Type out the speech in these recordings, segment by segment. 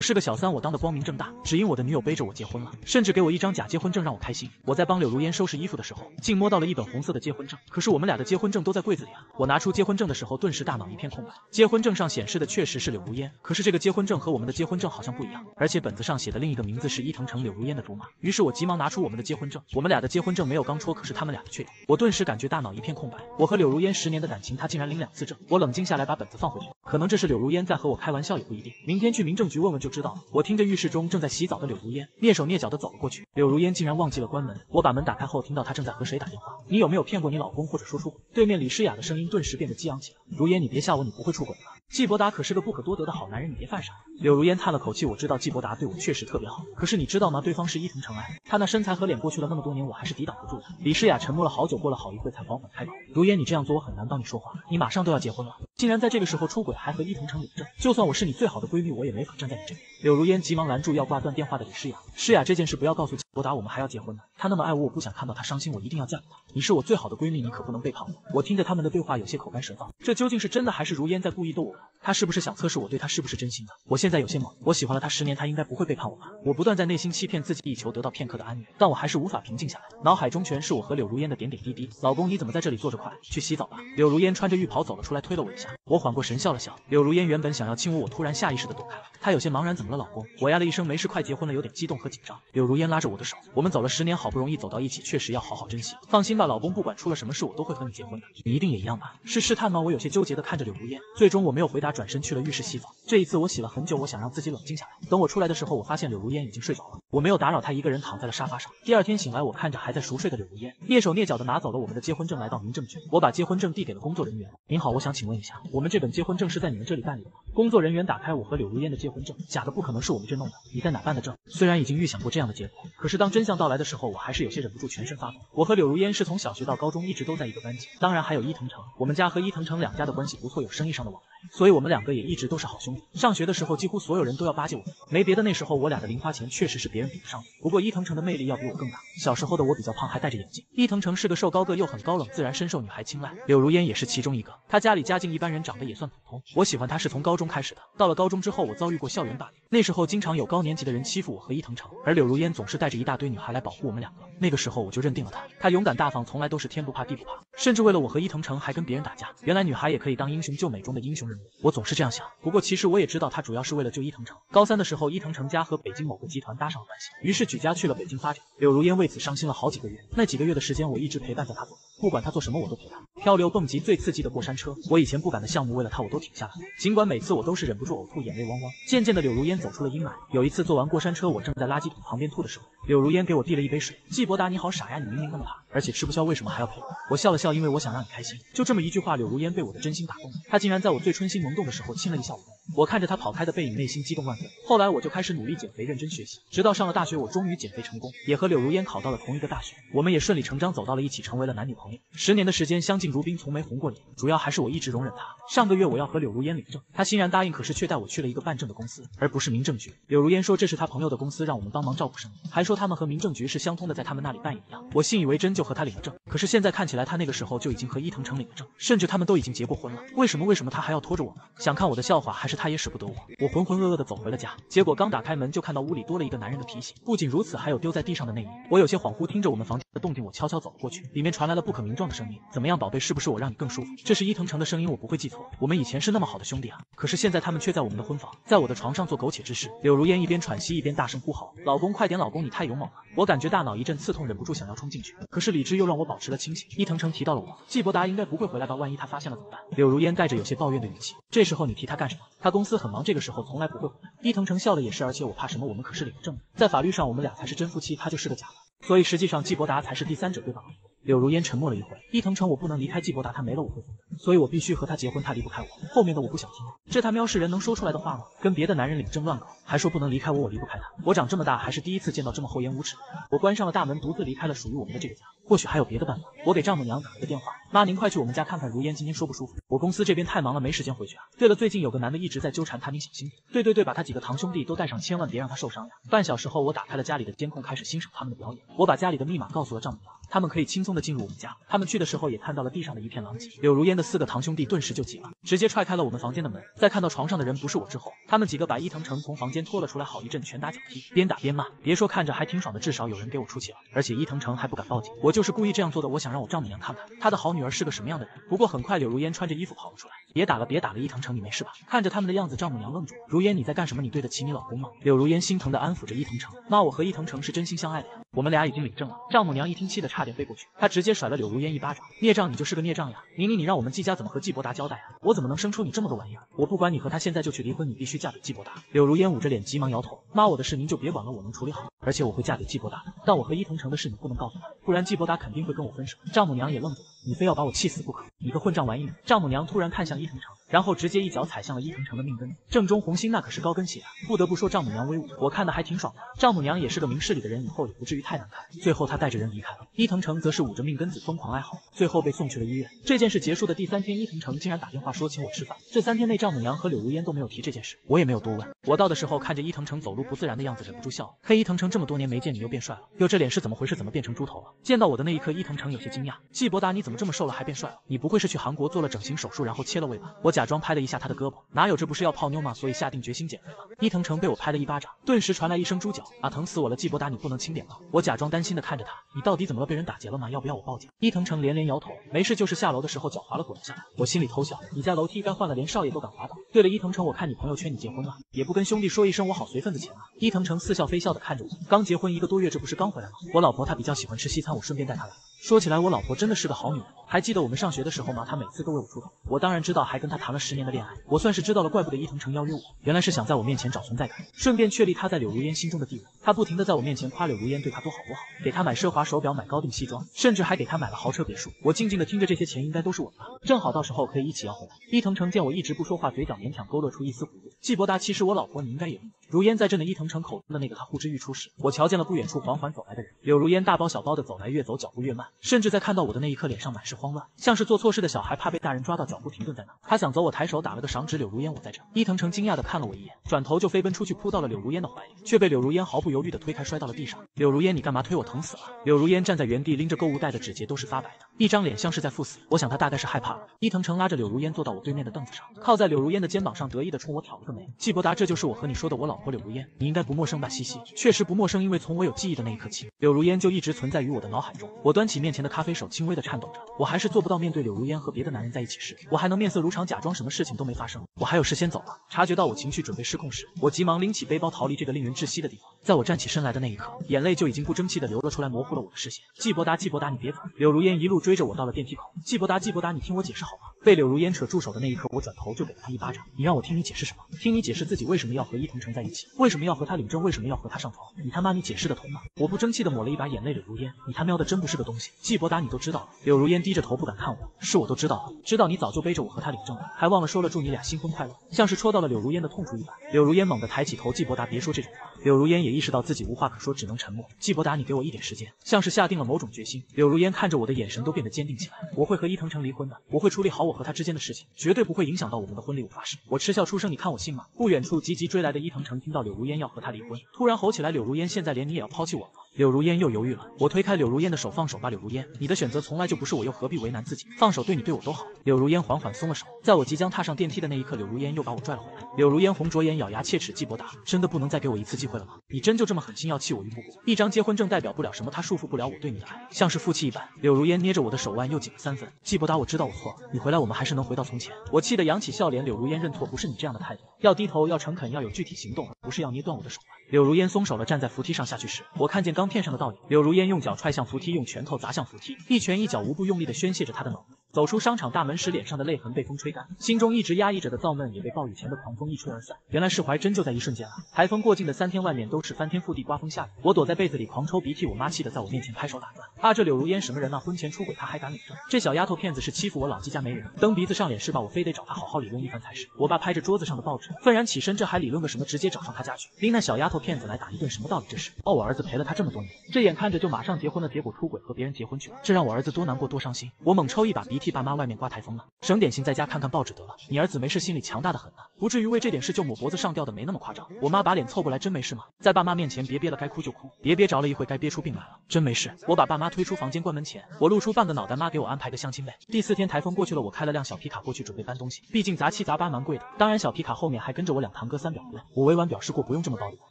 是个小三，我当的光明正大，只因我的女友背着我结婚了，甚至给我一张假结婚证让我开心。我在帮柳如烟收拾衣服的时候，竟摸到了一本红色的结婚证，可是我们俩的结婚证都在柜子里啊！我拿出结婚证的时候，顿时大脑一片空白。结婚证上显示的确实是柳如烟，可是这个结婚证和我们的结婚证好像不一样，而且本子上写的另一个名字是伊藤城柳如烟的竹马。于是我急忙拿出我们的结婚证，我们俩的结婚证没有刚戳，可是他们俩的确有。我顿时感觉大脑一片空白。我和柳如烟十年的感情，他竟然领两次证。我冷静下来，把本子放回去，可能这是柳如烟在和我开玩笑，也不一定。明天去民政局问问就知道了。我听着。浴室中正在洗澡的柳如烟蹑手蹑脚的走了过去，柳如烟竟然忘记了关门。我把门打开后，听到她正在和谁打电话。你有没有骗过你老公或者说出轨？对面李诗雅的声音顿时变得激昂起来。如烟，你别吓我，你不会出轨吧？季伯达可是个不可多得的好男人，你别犯傻。柳如烟叹了口气，我知道季伯达对我确实特别好，可是你知道吗？对方是伊藤诚爱，他那身材和脸，过去了那么多年，我还是抵挡不住的。李诗雅沉默了好久，过了好一会才缓缓开口。如烟，你这样做我很难帮你说话。你马上都要结婚了，竟然在这个时候出轨，还和伊藤诚领证，就算我是你最好的闺蜜，我也没法站在你这边。柳如烟急忙拦住要挂断电话的李诗雅，诗雅，这件事不要告诉季伯达，我们还要结婚呢。他那么爱我，我不想看到他伤心，我一定要嫁给他。你是我最好的闺蜜，你可不能背叛我。我听着他们的对话，有些口干舌燥，这究竟是真的还是如烟在故意逗我？他是不是想？测试我对他是不是真心的？我现在有些懵。我喜欢了他十年，他应该不会背叛我吧？我不断在内心欺骗自己，以求得到片刻的安宁，但我还是无法平静下来。脑海中全是我和柳如烟的点点滴滴。老公，你怎么在这里坐着？快去洗澡吧。柳如烟穿着浴袍走了出来，推了我一下。我缓过神，笑了笑。柳如烟原本想要亲我，我突然下意识的躲开了。她有些茫然，怎么了，老公？我呀了一声，没事，快结婚了，有点激动和紧张。柳如烟拉着我的手，我们走了十年，好不容易走到一起，确实要好好珍惜。放心吧，老公，不管出了什么事，我都会和你结婚的。你一定也一样吧？是试探吗？我有些纠结的看着柳如烟，最终我没有回答，转身去了浴室洗澡。这一次我洗了。很久，我想让自己冷静下来。等我出来的时候，我发现柳如烟已经睡着了。我没有打扰她，一个人躺在了沙发上。第二天醒来，我看着还在熟睡的柳如烟，蹑手蹑脚的拿走了我们的结婚证，来到民政局。我把结婚证递给了工作人员。您好，我想请问一下，我们这本结婚证是在你们这里办理的吗？工作人员打开我和柳如烟的结婚证，假的不可能是我们这弄的。你在哪办的证？虽然已经预想过这样的结果，可是当真相到来的时候，我还是有些忍不住全身发抖。我和柳如烟是从小学到高中一直都在一个班级，当然还有伊藤城。我们家和伊藤城两家的关系不错，有生意上的往来。所以，我们两个也一直都是好兄弟。上学的时候，几乎所有人都要巴结我。没别的，那时候我俩的零花钱确实是别人比不上的。不过，伊藤城的魅力要比我更大。小时候的我比较胖，还戴着眼镜。伊藤城是个瘦高个，又很高冷，自然深受女孩青睐。柳如烟也是其中一个。他家里家境一般人，长得也算普通。我喜欢他是从高中开始的。到了高中之后，我遭遇过校园霸凌。那时候经常有高年级的人欺负我和伊藤城，而柳如烟总是带着一大堆女孩来保护我们两个。那个时候我就认定了他，他勇敢大方，从来都是天不怕地不怕，甚至为了我和伊藤城还跟别人打架。原来女孩也可以当英雄救美中的英雄人物。我总是这样。想，不过其实我也知道，他主要是为了救伊藤城。高三的时候，伊藤城家和北京某个集团搭上了关系，于是举家去了北京发展。柳如烟为此伤心了好几个月。那几个月的时间，我一直陪伴在他左右，不管他做什么，我都陪他。漂流、蹦极、最刺激的过山车，我以前不敢的项目，为了他我都挺下来。尽管每次我都是忍不住呕吐，眼泪汪汪。渐渐的，柳如烟走出了阴霾。有一次做完过山车，我正在垃圾桶旁边吐的时候，柳如烟给我递了一杯水。季伯达，你好傻呀，你明明那么怕，而且吃不消，为什么还要陪我？我笑了笑，因为我想让你开心。就这么一句话，柳如烟被我的真心打动了。她竟然在我最春心萌动的时候亲了一下我。我看着他跑开的背影，内心激动万分。后来我就开始努力减肥，认真学习，直到上了大学，我终于减肥成功，也和柳如烟考到了同一个大学。我们也顺理成章走到了一起，成为了男女朋友。十年的时间相敬如宾，从没红过脸。主要还是我一直容忍他。上个月我要和柳如烟领证，他欣然答应，可是却带我去了一个办证的公司，而不是民政局。柳如烟说这是他朋友的公司，让我们帮忙照顾生意，还说他们和民政局是相通的，在他们那里办也一样。我信以为真，就和他领了证。可是现在看起来，他那个时候就已经和伊藤城领了证，甚至他们都已经结过婚了。为什么？为什么他还要拖着我呢？想看我的笑话，还是他也舍不得我？我浑浑噩噩的走回了家，结果刚打开门就看到屋里多了一个男人的皮鞋。不仅如此，还有丢在地上的内衣。我有些恍惚，听着我们房间的动静，我悄悄走了过去，里面传来了不可名状的声音：“怎么样，宝贝，是不是我让你更舒服？”这是伊藤城的声音，我不会记错。我们以前是那么好的兄弟啊，可是现在他们却在我们的婚房，在我的床上做苟且之事。柳如烟一边喘息一边大声呼号：“老公，快点！老公，你太勇猛了！”我感觉大脑一阵刺痛，忍不住想要冲进去，可是理智又让我保持了清醒。伊藤城提到了我，季伯达应该不会回来吧？万一他发现了怎么办？柳如烟带着有些抱怨的语气：“这时候你提他干什么？他公司很忙，这个时候从来不会回来。”伊藤。成笑了也是，而且我怕什么？我们可是领了证的，在法律上我们俩才是真夫妻，他就是个假的，所以实际上季伯达才是第三者，对吧？柳如烟沉默了一会，伊藤城，我不能离开季伯达，他没了我会疯的，所以我必须和他结婚，他离不开我。后面的我不想听了，这他喵是人能说出来的话吗？跟别的男人领证乱搞，还说不能离开我，我离不开他。我长这么大还是第一次见到这么厚颜无耻的人。我关上了大门，独自离开了属于我们的这个家。或许还有别的办法。我给丈母娘打了个电话，妈，您快去我们家看看如烟今天说不舒服。我公司这边太忙了，没时间回去啊。对了，最近有个男的一直在纠缠她，您小心点。对对对，把他几个堂兄弟都带上，千万别让他受伤呀。半小时后，我打开了家里的监控，开始欣赏他们的表演。我把家里的密码告诉了丈母娘，他们可以轻松的进入我们家。他们去的时候也看到了地上的一片狼藉。柳如烟的四个堂兄弟顿时就急了，直接踹开了我们房间的门。在看到床上的人不是我之后，他们几个把伊藤城从房间。拖了出来，好一阵拳打脚踢，边打边骂。别说看着还挺爽的，至少有人给我出气了。而且伊藤诚还不敢报警，我就是故意这样做的。我想让我丈母娘看看她的好女儿是个什么样的人。不过很快，柳如烟穿着衣服跑了出来，别打了，别打了，伊藤诚，你没事吧？看着他们的样子，丈母娘愣住。如烟，你在干什么？你对得起你老公吗？柳如烟心疼的安抚着伊藤诚，妈，我和伊藤诚是真心相爱的呀，我们俩已经领证了。丈母娘一听，气得差点背过去，她直接甩了柳如烟一巴掌，孽障，你就是个孽障呀！你你，你让我们季家怎么和季伯达交代啊？我怎么能生出你这么个玩意儿？我不管你和他现在就去离婚，你必须嫁给季伯达。柳如烟捂着脸，急忙摇头，妈，我的事您就别管了，我能处理好，而且我会嫁给季伯达的。但我和伊藤城的事你不能告诉他，不然季伯达肯定会跟我分手。丈母娘也愣住了，你非要把我气死不可，你个混账玩意！丈母娘突然看向伊藤诚。然后直接一脚踩向了伊藤诚的命根，正中红心，那可是高跟鞋啊！不得不说丈母娘威武，我看的还挺爽的。丈母娘也是个明事理的人，以后也不至于太难看。最后她带着人离开了，伊藤诚则是捂着命根子疯狂哀嚎，最后被送去了医院。这件事结束的第三天，伊藤诚竟然打电话说请我吃饭。这三天内，丈母娘和柳如烟都没有提这件事，我也没有多问。我到的时候看着伊藤诚走路不自然的样子，忍不住笑了。嘿，伊藤诚这么多年没见你又变帅了，哟这脸是怎么回事？怎么变成猪头了？见到我的那一刻，伊藤诚有些惊讶。季伯达你怎么这么瘦了还变帅了？你不会是去韩国做了整形手术然后切了胃吧？我假装拍了一下他的。胳膊哪有？这不是要泡妞吗？所以下定决心减肥了。伊藤诚被我拍了一巴掌，顿时传来一声猪脚啊！疼死我了！季伯达，你不能轻点吗？我假装担心的看着他，你到底怎么了？被人打劫了吗？要不要我报警？伊藤诚连连摇头，没事，就是下楼的时候脚滑了滚了下来。我心里偷笑，你家楼梯该换了，连少爷都敢滑倒。对了，伊藤诚，我看你朋友圈你结婚了，也不跟兄弟说一声，我好随份子钱啊！伊藤诚似笑非笑的看着我，刚结婚一个多月，这不是刚回来吗？我老婆她比较喜欢吃西餐，我顺便带她来了。说起来，我老婆真的是个好女人。还记得我们上学的时候吗？她每次都为我出头。我当然知道，还跟她谈了十年的恋爱。我算是知道了，怪不得伊藤诚邀约我，原来是想在我面前找存在感，顺便确立他在柳如烟心中的地位。他不停的在我面前夸柳如烟对他多好多好，给他买奢华手表，买高定西装，甚至还给他买了豪车别墅。我静静的听着，这些钱应该都是我的吧？正好到时候可以一起要回来。伊藤诚见我一直不说话，嘴角勉强勾勒出一丝弧度。季伯达，其实我老婆你应该也。如烟在镇的伊藤诚口中的那个他呼之欲出时，我瞧见了不远处缓缓走来的人。柳如烟大包小包的走来，越走脚步越慢，甚至在看到我的那一刻，脸上满是慌乱，像是做错事的小孩，怕被大人抓到，脚步停顿在那。他想走，我抬手打了个赏指，柳如烟，我在这。伊藤诚惊讶的看了我一眼，转头就飞奔出去，扑到了柳如烟的怀里，却被柳如烟毫不犹豫的推开，摔到了地上。柳如烟，你干嘛推我？疼死了！柳如烟站在原地，拎着购物袋的指节都是发白的，一张脸像是在赴死。我想他大概是害怕了。伊藤诚拉着柳如烟坐到我对面的凳子上，靠在柳如烟的肩膀上，得意的冲我挑了个眉。季伯达，这就是我和你说的我老婆柳如烟，你应该。不陌生吧？嘻嘻，确实不陌生，因为从我有记忆的那一刻起，柳如如烟就一直存在于我的脑海中。我端起面前的咖啡，手轻微的颤抖着。我还是做不到面对柳如烟和别的男人在一起时，我还能面色如常，假装什么事情都没发生。我还有事先走了。察觉到我情绪准备失控时，我急忙拎起背包逃离这个令人窒息的地方。在我站起身来的那一刻，眼泪就已经不争气的流了出来，模糊了我的视线。季伯达，季伯达，你别走！柳如烟一路追着我到了电梯口。季伯达，季伯达，你听我解释好吗？被柳如烟扯住手的那一刻，我转头就给了他一巴掌。你让我听你解释什么？听你解释自己为什么要和伊藤诚在一起？为什么要和他领证？为什么要和？他上床，你他妈你解释得通吗？我不争气的抹了一把眼泪，柳如烟，你他喵的真不是个东西。季伯达，你都知道了。柳如烟低着头不敢看我，是我都知道了，知道你早就背着我和他领证了，还忘了说了祝你俩新婚快乐，像是戳到了柳如烟的痛处一般。柳如烟猛地抬起头，季伯达别说这种话。柳如烟也一意识到自己无话可说，只能沉默。季伯达，你给我一点时间，像是下定了某种决心。柳如烟看着我的眼神都变得坚定起来。我会和伊藤诚离婚的，我会处理好我和他之间的事情，绝对不会影响到我们的婚礼。我发誓。我嗤笑出声，你看我信吗？不远处急急追来的伊藤诚听到柳如烟要和他离婚，突然吼起来，柳如烟。现在连你也要抛弃我了吗？柳如烟又犹豫了，我推开柳如烟的手，放手吧，柳如烟，你的选择从来就不是我，又何必为难自己？放手，对你对我都好。柳如烟缓缓松了手，在我即将踏上电梯的那一刻，柳如烟又把我拽了回来。柳如烟红着眼，咬牙切齿，季伯达，真的不能再给我一次机会了吗？你真就这么狠心要弃我于不顾？一张结婚证代表不了什么，它束缚不了我对你的爱，像是负气一般。柳如烟捏着我的手腕又紧了三分。季伯达，我知道我错了，你回来我们还是能回到从前。我气得扬起笑脸，柳如烟认错不是你这样的态度，要低头，要诚恳，要有具体行动，不是要捏断我的手腕。柳如烟松手了，站在扶梯上下去时，我看见钢片上的倒影。柳如烟用脚踹向扶梯，用拳头砸向扶梯，一拳一脚无不用力的宣泄着她的恼怒。走出商场大门时，脸上的泪痕被风吹干，心中一直压抑着的躁闷也被暴雨前的狂风一吹而散。原来释怀真就在一瞬间啊！台风过境的三天，外面都是翻天覆地，刮风下雨。我躲在被子里狂抽鼻涕，我妈气得在我面前拍手打转。啊，这柳如烟什么人啊？婚前出轨，她还敢领证？这小丫头片子是欺负我老季家没人，蹬鼻子上脸是吧？我非得找她好好理论一番才是。我爸拍着桌子上的报纸，愤然起身，这还理论个什么？直接找上她家去，拎那小丫头片子来打一顿，什么道理这是？哦，我儿子陪了她这么多年，这眼看着就马上结婚了，结果出轨和别人结婚去了，这让我儿子多难过多伤心。我猛抽一把鼻。替爸妈外面刮台风了？省点心在家看看报纸得了。你儿子没事，心里强大的很呢，不至于为这点事就抹脖子上吊的没那么夸张。我妈把脸凑过来，真没事吗？在爸妈面前别憋了，该哭就哭，别憋着了一会该憋出病来了。真没事。我把爸妈推出房间，关门前我露出半个脑袋，妈给我安排个相亲呗。第四天台风过去了，我开了辆小皮卡过去准备搬东西，毕竟杂七杂八蛮贵的。当然小皮卡后面还跟着我两堂哥三表哥，我委婉表示过不用这么暴力。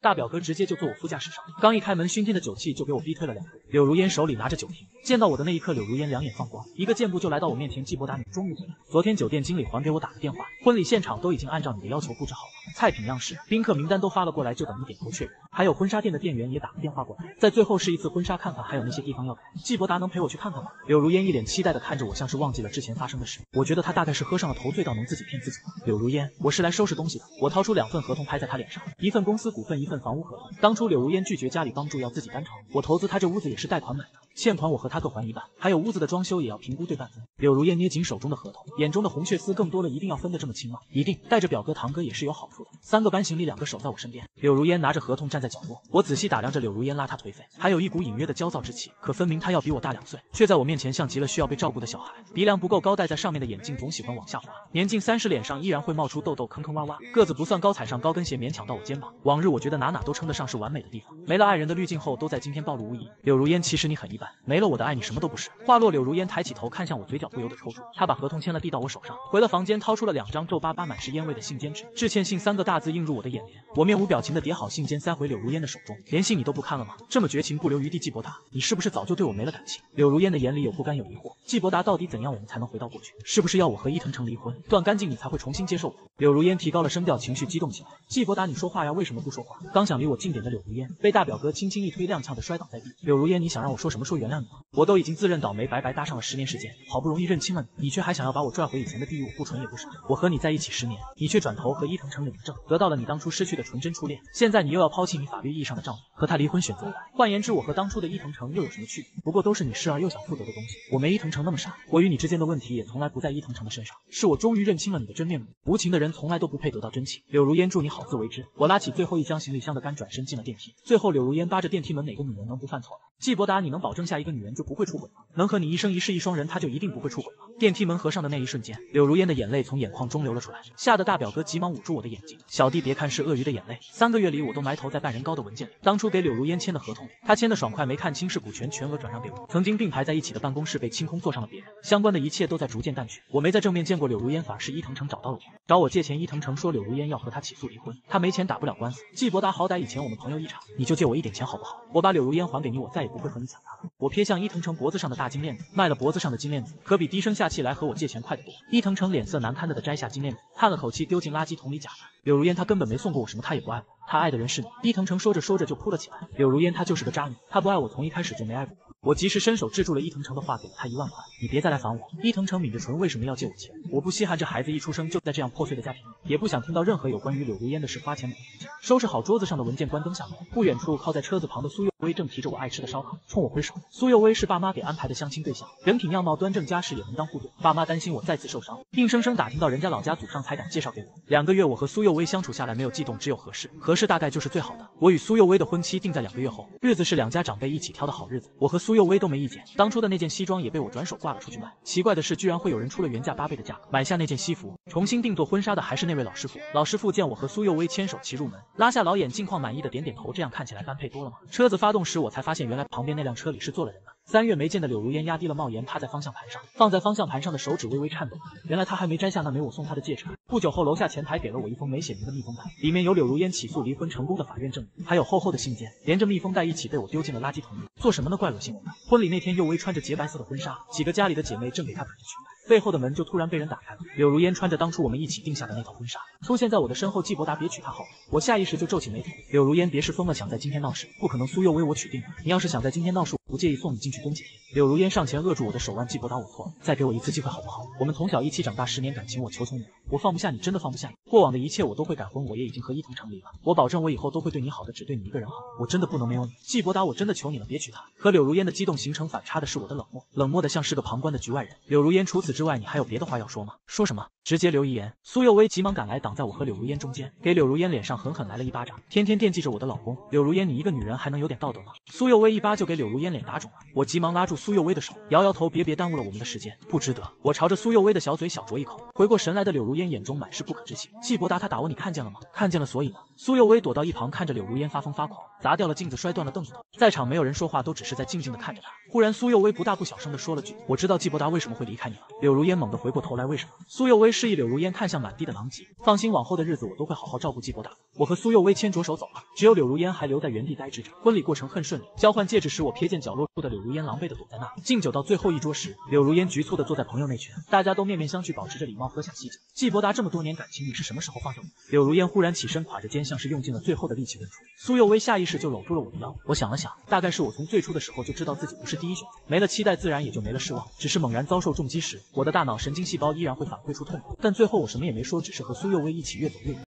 大表哥直接就坐我副驾驶上，刚一开门，熏天的酒气就给我逼退了两步。柳如烟手里拿着酒瓶，见到我的那一刻，柳如烟两眼放光，一个箭步就来到我面前。季伯达，你终于回来。昨天酒店经理还给我打了电话，婚礼现场都已经按照你的要求布置好了，菜品样式、宾客名单都发了过来，就等你点头确认。还有婚纱店的店员也打个电话过来，在最后试一次婚纱看看，还有那些地方要改。季伯达能陪我去看看吗？柳如烟一脸期待的看着我，像是忘记了之前发生的事。我觉得他大概是喝上了头醉，到能自己骗自己。柳如烟，我是来收拾东西的。我掏出两份合同拍在他脸上，一份公司股份，一份房屋合同。当初柳如烟拒绝家里帮助，要自己单闯，我投资他这屋子也是贷款买的，欠款我和他各还一半，还有屋子的装修也要评估对半分。柳如烟捏紧手中的合同，眼中的红血丝更多了，一定要分得这么清吗？一定，带着表哥堂哥也是有好处的。三个搬行李，两个守在我身边。柳如烟拿着合同站在角落，我仔细打量着柳如烟邋遢颓废，还有一股隐约的焦躁之气，可分明她要比我大两岁，却在我面前像极了需要被照顾的小孩。鼻梁不够高，戴在上面的眼镜总喜欢往下滑，年近三十，脸上依然会冒出痘痘，坑坑洼洼。个子不算高，踩上高跟鞋勉强到我肩膀。往日我觉得哪哪都称得上是完美的地方，没了爱人的滤镜后，都在今天暴露无遗。柳如烟，其实你很一般，没了我的爱，你什么都不是。话落，柳如烟抬起头看向我，嘴角不由得抽搐。她把合同签了，递到我手上，回了房间，掏出了两张皱巴巴、满是烟味的信笺纸，致歉信三个大字映入我的眼帘。我面无表情的叠好信笺，塞回柳如烟的手中，连信你都不看了吗？这么绝情，不留余地，季伯达，你是不是早就对我没了感情？柳如烟的眼里有不甘，有疑惑。季伯达，到底怎样我们才能回到过去？是不是要我和伊藤诚离婚，断干净，你才会重新接受我？柳如烟提高了声调，情绪激动起来。季伯达，你说话呀？为什么不说话？刚想离我近点的柳如烟，被大表哥轻轻一推，踉跄的摔倒在地。柳如烟，你想让我说什么？说原谅你吗？我都已经自认倒霉，白白搭上了十年时间，好不容易认清了你，你却还想要把我拽回以前的地狱，我不纯也不傻。我和你在一起十年，你却转头和伊藤诚领了证，得到了你当初失去的纯真初恋。现在你又要抛弃你法律意义上的丈夫，和他离婚选择。换言之，我和当初的伊藤诚又有什么区别？不过都是你失而又想复得的东西。我没伊藤诚那么傻，我与你之间的问题也从来不在伊藤诚的身上，是我终于认清了你的真面目。无情的人从来都不配得到真情。柳如烟，祝你好自为之。我拉起最后一箱行李箱的杆，转身进了电梯。最后，柳如烟扒着电梯门，哪个女人能不犯错？季伯达，你能保证生下一个女人就不会出轨吗？能和你一生一世一双人，她就一定不会出轨？电梯门合上的那一瞬间，柳如烟的眼泪从眼眶中流了出来，吓得大表哥急忙捂住我的眼睛。小弟别看是鳄鱼的眼泪，三个月里我都埋头在半人高的文件里。当初给柳如烟签的合同，他签的爽快，没看清是股权全额转让给我。曾经并排在一起的办公室被清空，坐上了别人。相关的一切都在逐渐淡去。我没在正面见过柳如烟，反而是伊藤诚找到了我，找我借钱。伊藤诚说柳如烟要和他起诉离婚，他没钱打不了官司。季伯达，好歹以前我们朋友一场，你就借我一点钱好不好？我把柳如烟还给你，我再也不会和你抢她了。我瞥向伊藤城脖子上的大金链子，卖了脖子上的金链子，可比低声下气来和我借钱快得多。伊藤城脸色难堪的的摘下金链子，叹了口气，丢进垃圾桶里假扮。柳如烟，她根本没送过我什么，她也不爱我，她爱的人是你。伊藤城说着说着就哭了起来。柳如烟，她就是个渣女，她不爱我，从一开始就没爱过我我。及时伸手制住了伊藤诚的话，给了他一万块，你别再来烦我。伊藤诚抿着唇，为什么要借我钱？我不稀罕这孩子一出生就在这样破碎的家庭里，也不想听到任何有关于柳如烟的事。花钱买文件，收拾好桌子上的文件，关灯下楼。不远处靠在车子旁的苏佑威正提着我爱吃的烧烤，冲我挥手。苏佑威是爸妈给安排的相亲对象，人品样貌端正，家世也门当户对。爸妈担心我再次受伤，硬生生打听到人家老家祖上才敢介绍给我。两个月，我和苏佑威相处下来，没有悸动，只有合适。合适大概就是最好的。我与苏佑威的婚期定在两个月后，日子是两家长辈一起挑的好日子，我和苏佑威都没意见。当初的那件西装也被我转手挂了出去卖。奇怪的是，居然会有人出了原价八倍的价格买下那件西服，重新定做婚纱的还是那位老师傅。老师傅见我和苏佑威牵手骑入门，拉下老眼镜框，满意的点点头。这样看起来般配多了吗？车子发动时，我才发现原来旁边那辆车里是坐了人的。三月没见的柳如烟压低了帽檐，趴在方向盘上，放在方向盘上的手指微微颤抖。原来她还没摘下那枚我送她的戒指。不久后，楼下前台给了我一封没写名的密封袋，里面有柳如烟起诉离婚成功的法院证明，还有厚厚的信笺，连着密封袋一起被我丢进了垃圾桶里。做什么呢？怪恶心我的！婚礼那天，佑薇穿着洁白色的婚纱，几个家里的姐妹正给她捧着裙摆，背后的门就突然被人打开了。柳如烟穿着当初我们一起定下的那套婚纱，出现在我的身后。季伯达，别娶她好了。我下意识就皱起眉头。柳如烟，别是疯了，想在今天闹事？不可能，苏佑薇我娶定了。你要是想在今天闹事，不介意送你进去蹲几天。柳如烟上前扼住我的手腕，季伯达，我错了，再给我一次机会好不好？我们从小一起长大十年感情，我求求你了。我放不下你，真的放不下你。过往的一切我都会改婚，我也已经和伊藤成离了。我保证，我以后都会对你好的，只对你一个人好。我真的不能没有你，季伯达，我真的求你了，别娶她。和柳如烟的激动形成反差的是我的冷漠，冷漠的像是个旁观的局外人。柳如烟，除此之外，你还有别的话要说吗？说什么？直接留遗言。苏幼薇急忙赶来，挡在我和柳如烟中间，给柳如烟脸上狠狠来了一巴掌。天天惦记着我的老公，柳如烟，你一个女人还能有点道德吗？苏幼薇一巴就给柳如烟脸打肿了，我急忙拉住苏幼薇的手，摇摇头，别别耽误了我们的时间，不值得。我朝着苏幼薇的小嘴小啄一口，回过神来的柳如烟眼中满是不可置信。季伯达他打我，你看见了吗？看见了，所以呢？苏幼薇躲到一旁，看着柳如烟发疯发狂，砸掉了镜子，摔断了凳子。在场没有人说话，都只是在静静的看着他。忽然，苏幼薇不大不小声的说了句：“我知道季伯达为什么会离开你了。”柳如烟猛地回过头来，为什么？苏幼薇示意柳如烟看向满地的狼藉，放心，往后的日子我都会好好照顾季伯达。我和苏幼薇牵着手走了，只有柳如烟还留在原地呆滞着。婚礼过程很顺利，交换戒指时，我瞥见角落处的柳如烟狼狈的躲在那。敬酒到最后一桌时，柳如烟局促的坐在朋友那群，大家都面面相觑，保持着礼貌喝下喜酒。季伯达这么多年感情，你是什么时候放下我？柳如烟忽然起身，垮着肩，像是用尽了最后的力气问出。苏幼薇下意识就搂住了我的腰。我想了想，大概是我从最初的时候就知道自己不是第一选择，没了期待，自然也就没了失望。只是猛然遭受重击时，我的大脑神经细胞依然会反馈出痛苦。但最后我什么也没说，只是和苏幼薇一起越走越远。